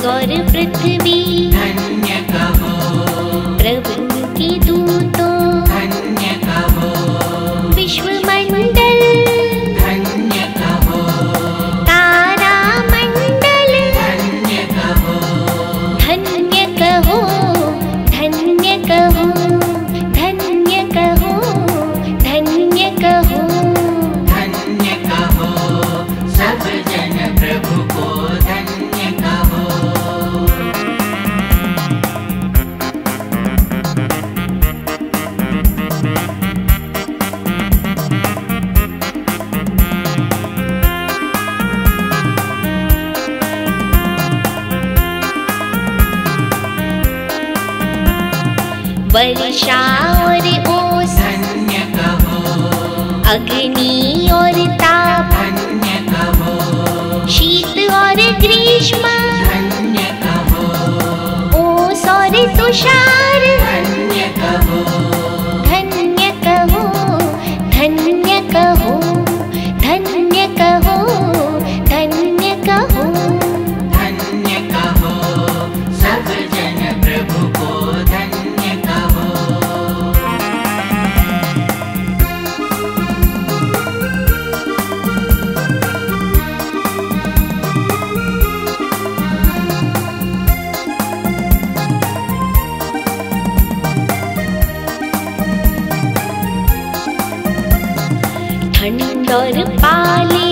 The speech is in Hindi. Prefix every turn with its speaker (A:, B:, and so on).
A: स्वर पृथ्वी।
B: धन्य कहो।
A: प्रभु की दूतों।
B: धन्य कहो।
A: विश्व मंडल
B: धन्य कहो।
A: तारा मंडल
B: धन्य कहो।
A: धन्य कहो। धन्य कहो। धन्य कहो। धन्य कहो।
B: धन्य कहो। सब
A: वर्षा और ओस अग्नि ओ और पाले।